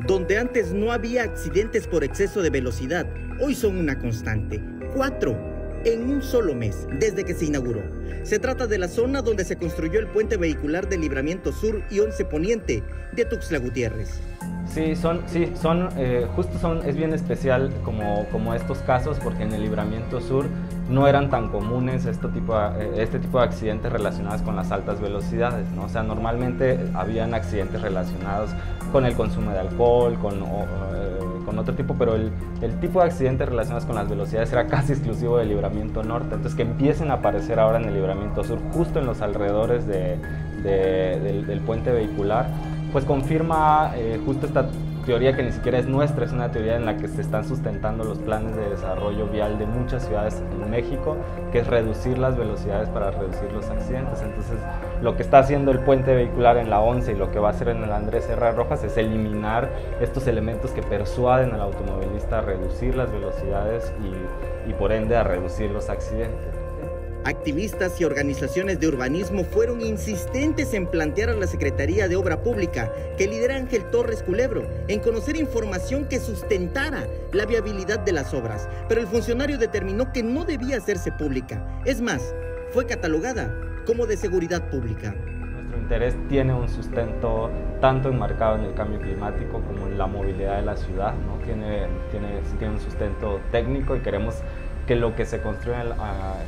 Donde antes no había accidentes por exceso de velocidad, hoy son una constante. Cuatro en un solo mes, desde que se inauguró. Se trata de la zona donde se construyó el puente vehicular de Libramiento Sur y Once Poniente de Tuxtla Gutiérrez. Sí, son, sí, son, eh, justo son, es bien especial como, como estos casos porque en el Libramiento Sur no eran tan comunes este tipo, de, este tipo de accidentes relacionados con las altas velocidades, ¿no? O sea, normalmente habían accidentes relacionados con el consumo de alcohol, con, eh, con otro tipo, pero el, tipo de accidentes relacionados con las velocidades era casi exclusivo del Libramiento Norte, entonces que empiecen a aparecer ahora en el Libramiento Sur, justo en los alrededores de, de, del, del puente vehicular, pues confirma eh, justo esta teoría que ni siquiera es nuestra, es una teoría en la que se están sustentando los planes de desarrollo vial de muchas ciudades en México, que es reducir las velocidades para reducir los accidentes. Entonces, lo que está haciendo el puente vehicular en la 11 y lo que va a hacer en el Andrés R. Rojas es eliminar estos elementos que persuaden al automovilista a reducir las velocidades y por ende a reducir los accidentes. Activistas y organizaciones de urbanismo fueron insistentes en plantear a la Secretaría de Obra Pública que lidera Ángel Torres Culebro en conocer información que sustentara la viabilidad de las obras, pero el funcionario determinó que no debía hacerse pública. Es más, fue catalogada como de seguridad pública. Nuestro interés tiene un sustento tanto enmarcado en el cambio climático como en la movilidad de la ciudad, ¿no? tiene, tiene, tiene un sustento técnico y queremos que lo que se construye,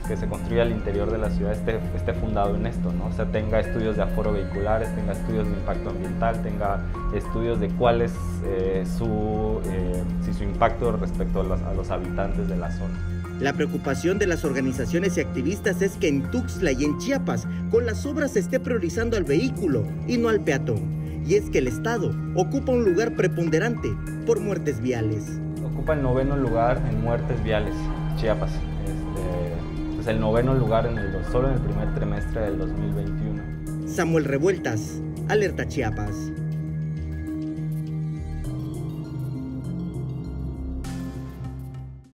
que se construye al interior de la ciudad esté, esté, fundado en esto, ¿no? O sea, tenga estudios de aforo vehiculares, tenga estudios de impacto ambiental, tenga estudios de cuál es eh, su, eh, si su impacto respecto a los, a los habitantes de la zona. La preocupación de las organizaciones y activistas es que en Tuxtla y en Chiapas con las obras se esté priorizando al vehículo y no al peatón. Y es que el Estado ocupa un lugar preponderante por muertes viales. Ocupa el noveno lugar en muertes viales. Chiapas. Este, pues el noveno lugar solo en el primer trimestre del 2021. Samuel Revueltas, Alerta Chiapas.